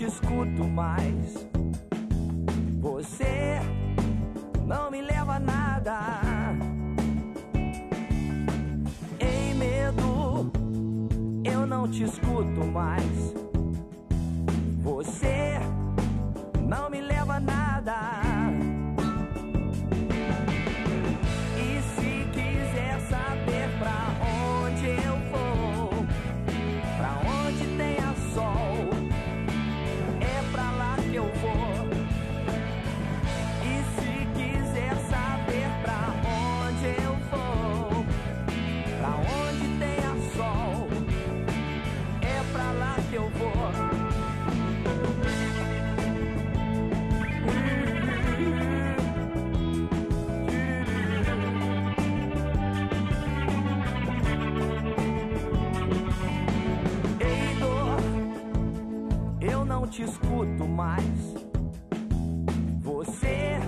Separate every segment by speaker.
Speaker 1: te escuto mais. Você não me leva a nada. Em medo, eu não te escuto mais. Você te escuto mais. Você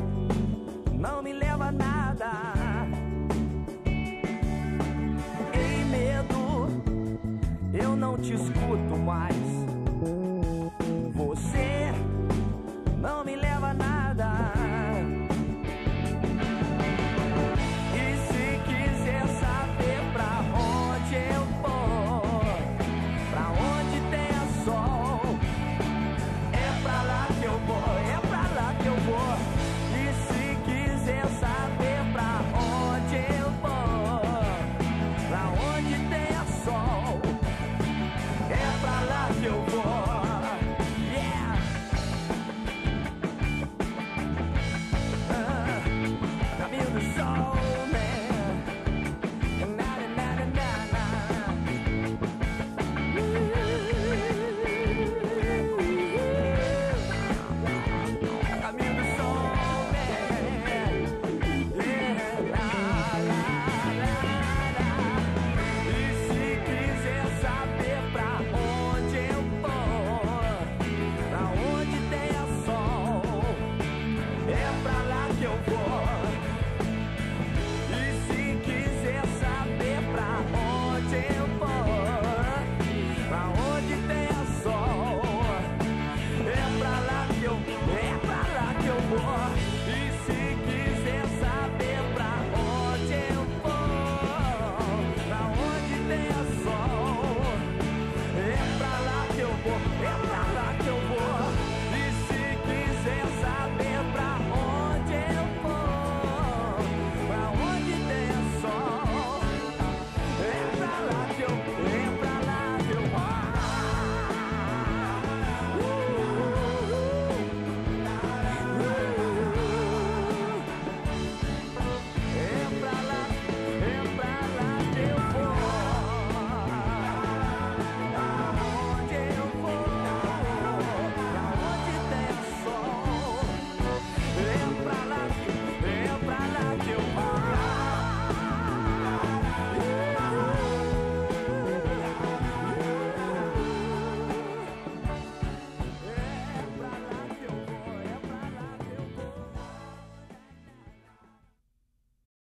Speaker 1: não me leva a nada. Em medo, eu não te escuto mais.